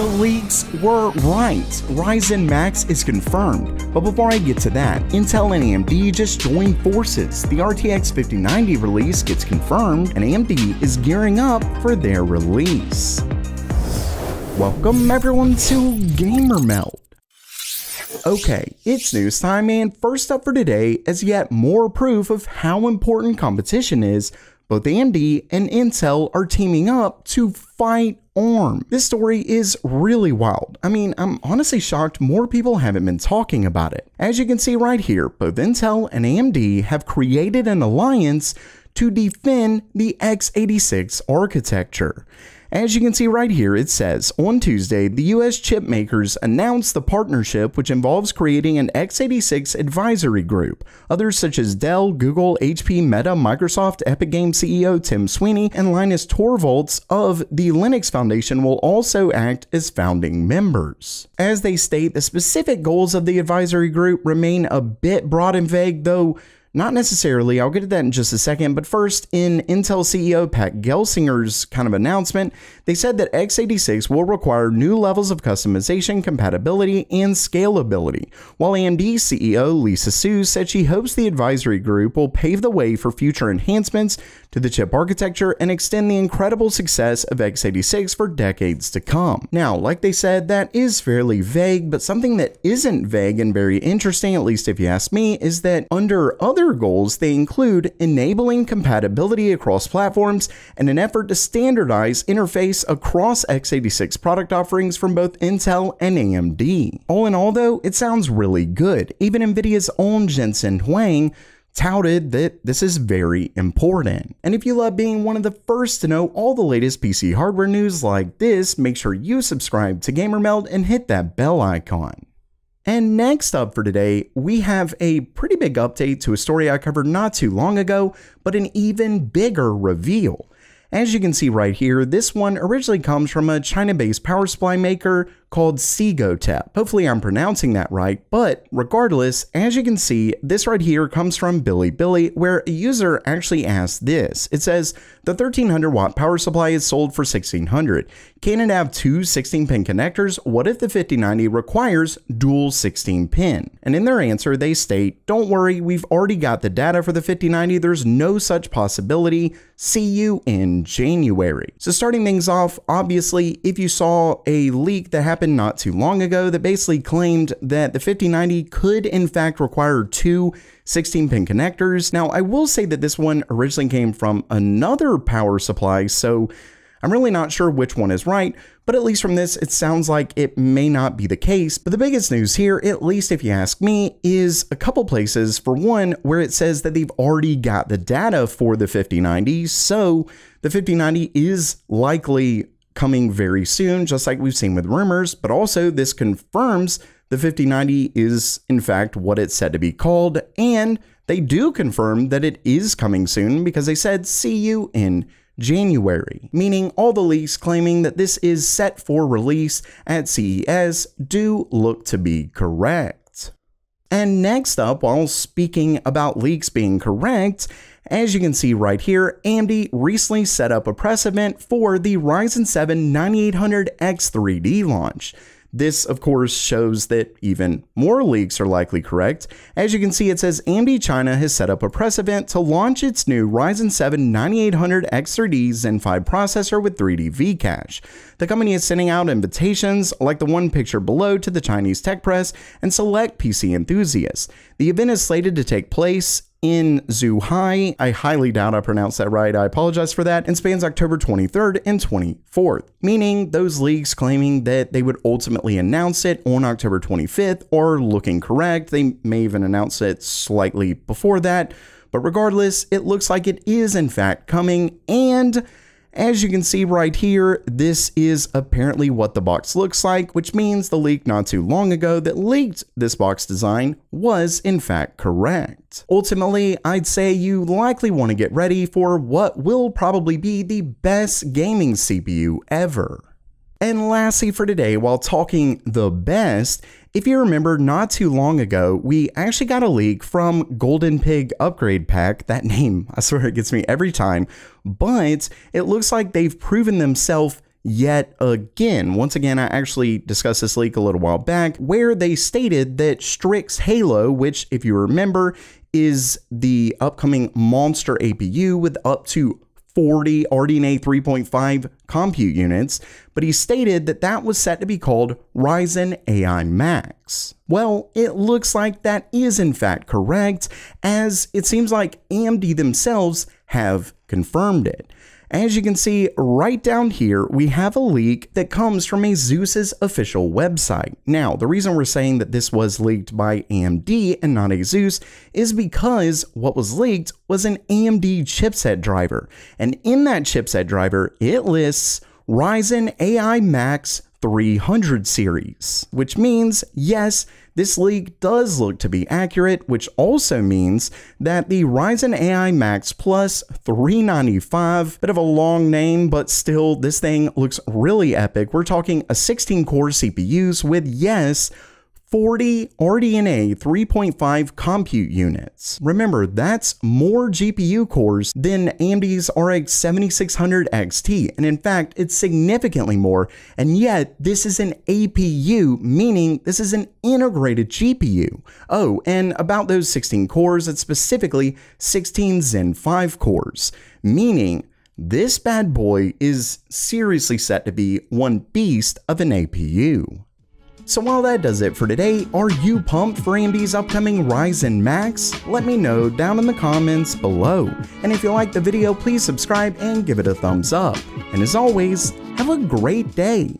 The leaks were right. Ryzen Max is confirmed. But before I get to that, Intel and AMD just joined forces. The RTX 5090 release gets confirmed, and AMD is gearing up for their release. Welcome everyone to Gamer Meld. Okay, it's news time, and first up for today is yet more proof of how important competition is. Both AMD and Intel are teaming up to fight ARM. This story is really wild. I mean, I'm honestly shocked more people haven't been talking about it. As you can see right here, both Intel and AMD have created an alliance to defend the x86 architecture. As you can see right here, it says on Tuesday, the US chip makers announced the partnership, which involves creating an x86 advisory group. Others such as Dell, Google, HP, Meta, Microsoft, Epic Games CEO Tim Sweeney, and Linus Torvalds of the Linux Foundation will also act as founding members. As they state, the specific goals of the advisory group remain a bit broad and vague, though not necessarily, I'll get to that in just a second, but first, in Intel CEO Pat Gelsinger's kind of announcement, they said that x86 will require new levels of customization, compatibility, and scalability, while AMD CEO Lisa Su said she hopes the advisory group will pave the way for future enhancements to the chip architecture and extend the incredible success of x86 for decades to come. Now, like they said, that is fairly vague, but something that isn't vague and very interesting, at least if you ask me, is that under other goals, they include enabling compatibility across platforms and an effort to standardize interface across x86 product offerings from both Intel and AMD. All in all, though, it sounds really good. Even NVIDIA's own Jensen Huang touted that this is very important. And if you love being one of the first to know all the latest PC hardware news like this, make sure you subscribe to GamerMeld and hit that bell icon. And next up for today, we have a pretty big update to a story I covered not too long ago, but an even bigger reveal. As you can see right here, this one originally comes from a China-based power supply maker called Segotep. Hopefully I'm pronouncing that right, but regardless, as you can see, this right here comes from Bilibili, where a user actually asked this. It says, the 1300 watt power supply is sold for 1600. Can it have two 16 pin connectors? What if the 5090 requires dual 16 pin? And in their answer, they state, don't worry, we've already got the data for the 5090. There's no such possibility. See you in January. So starting things off, obviously, if you saw a leak that happened happened not too long ago that basically claimed that the 5090 could in fact require two 16 pin connectors. Now, I will say that this one originally came from another power supply, so I'm really not sure which one is right, but at least from this, it sounds like it may not be the case. But the biggest news here, at least if you ask me, is a couple places. For one, where it says that they've already got the data for the 5090, so the 5090 is likely coming very soon, just like we've seen with rumors, but also this confirms the 5090 is in fact what it's said to be called, and they do confirm that it is coming soon because they said see you in January, meaning all the leaks claiming that this is set for release at CES do look to be correct. And next up, while speaking about leaks being correct, as you can see right here, AMD recently set up a press event for the Ryzen 7 9800X 3D launch. This, of course, shows that even more leaks are likely correct. As you can see, it says AMD China has set up a press event to launch its new Ryzen 7 9800X3D Zen 5 processor with 3D V-Cache. The company is sending out invitations, like the one pictured below, to the Chinese tech press and select PC enthusiasts. The event is slated to take place in Zhuhai. I highly doubt I pronounced that right. I apologize for that. And spans October 23rd and 24th, meaning those leaks claiming that they would ultimately announce it on October 25th or looking correct. They may even announce it slightly before that. But regardless, it looks like it is in fact coming and as you can see right here, this is apparently what the box looks like, which means the leak not too long ago that leaked this box design was in fact correct. Ultimately, I'd say you likely want to get ready for what will probably be the best gaming CPU ever. And lastly for today, while talking the best, if you remember, not too long ago, we actually got a leak from Golden Pig Upgrade Pack. That name, I swear it gets me every time. But it looks like they've proven themselves yet again. Once again, I actually discussed this leak a little while back where they stated that Strix Halo, which, if you remember, is the upcoming monster APU with up to 40 RDNA 3.5 compute units, but he stated that that was set to be called Ryzen AI Max. Well, it looks like that is in fact correct, as it seems like AMD themselves have confirmed it. As you can see right down here, we have a leak that comes from a ASUS's official website. Now, the reason we're saying that this was leaked by AMD and not ASUS is because what was leaked was an AMD chipset driver. And in that chipset driver, it lists Ryzen AI Max 300 series, which means, yes, this leak does look to be accurate, which also means that the Ryzen AI Max Plus 395, bit of a long name, but still, this thing looks really epic. We're talking a 16 core CPUs with, yes, 40 RDNA 3.5 compute units. Remember, that's more GPU cores than AMD's RX 7600 XT, and in fact, it's significantly more, and yet this is an APU, meaning this is an integrated GPU. Oh, and about those 16 cores, it's specifically 16 Zen 5 cores, meaning this bad boy is seriously set to be one beast of an APU. So while that does it for today, are you pumped for AMD's upcoming Ryzen Max? Let me know down in the comments below. And if you liked the video, please subscribe and give it a thumbs up. And as always, have a great day.